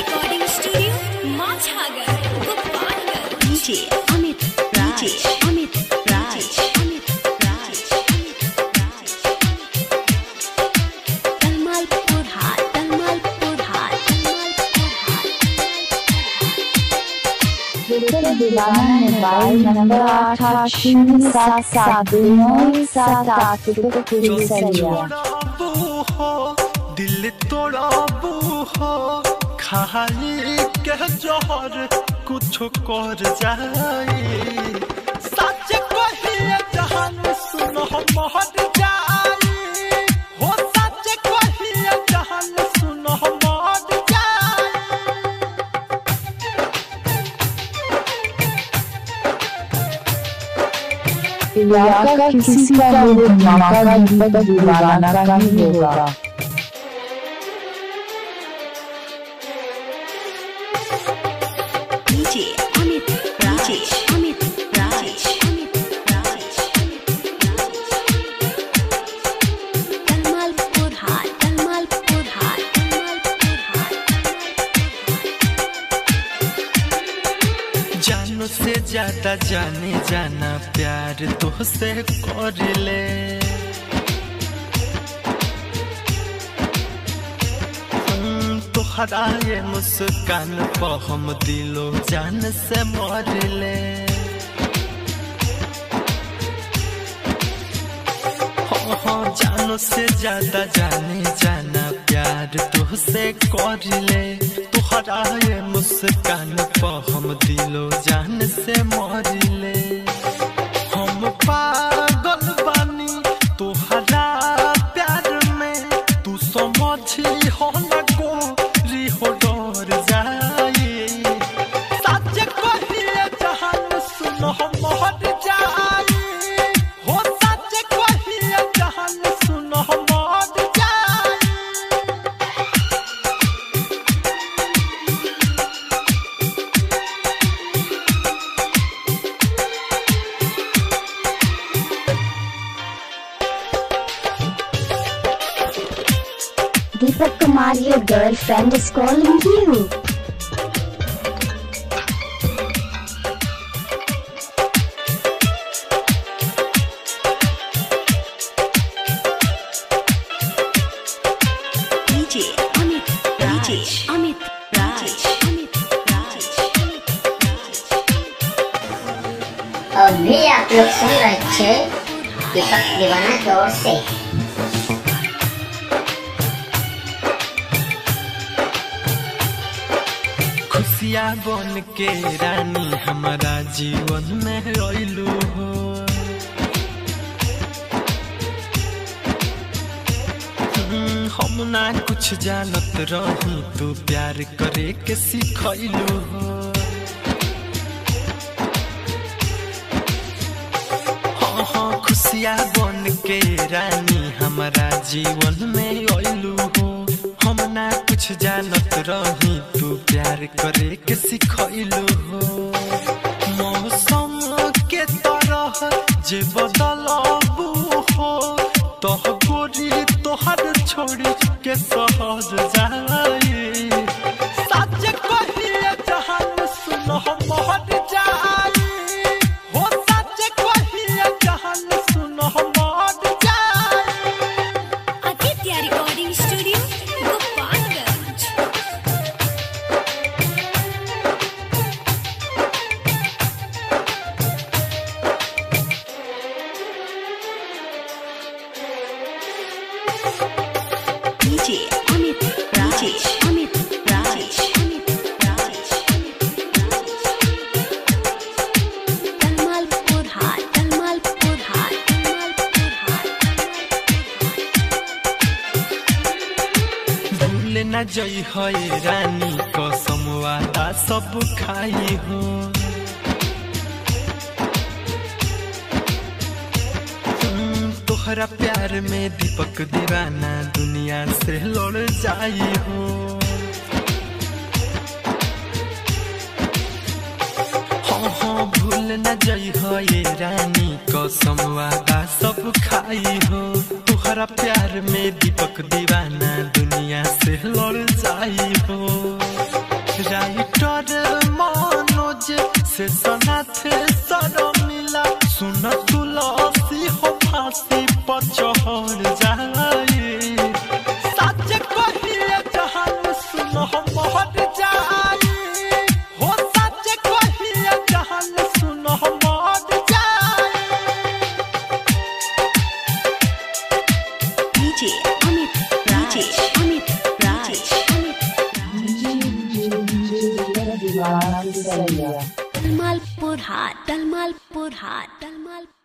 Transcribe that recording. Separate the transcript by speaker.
Speaker 1: Recording Studio, Machhagar, Gopalgarh.
Speaker 2: DJ Amit Raj. DJ Amit Raj. Amit Raj. Talmalpur Hat. Talmalpur Hat. Talmalpur Hat.
Speaker 3: Vitthal दीवाना mobile number आठ आठ शून्य सात सात दो नौ सात आठ को पूरी सरिया
Speaker 4: हो दिल तोड़ाबू हो, खाली के जोहर, कुछ कर जाए। सच कहिए जहान सुनो हो
Speaker 3: इलाका किसी का वो मौका नहीं बता दीवाना का ही होगा।
Speaker 4: ज़्यादा जाने जाना प्यार तुझसे कर ले। ये मुस्कान पर हम दिलो जान से मर ले। हाँ, हाँ, जानो से ज़्यादा जाने जाना प्यार तुझसे कर ले। तुहरा मुस्कान पर हम दिलो जान से मर
Speaker 3: Deepak Kumar, your girlfriend is calling you.
Speaker 2: DJ Amit Raj. DJ Amit Raj. Amit Raj.
Speaker 5: और भी आप लोग सुन रहे थे दीपक दीवाना की ओर से
Speaker 4: खुशियाँ बन के रानी, हमारा जीवन में रोइलू हो। हम ना कुछ जानत रही, तू प्यार करे के सिखैलू हो। हाँ हाँ खुशियाँ बन के रानी, हमारा जीवन में अइलू हो। हम ना कुछ जानत रही प्यार करे के सिखलो हो। मौसम के तरह जे बदलबू हो तो गोरी तोहर छोड़ी के सहज जाए। सच कहिए जहाँ सुनो न जई है रानी कसम वादा सब खाई हो। तोहरा प्यार में दीपक दीवाना, दुनिया से लड़ जाई हो। हाँ हाँ भूल न जई है रानी कसम, वादा सब खाई हो। तोहरा प्यार में दीपक दीवाना, दुनिया से लड़ जाई हो। राइटर मनोज से सनाथ सर मिला, सुन तुलसी
Speaker 3: सैया
Speaker 2: Dalmalpur Hat. Dalmalpur Hat. Dalmalpur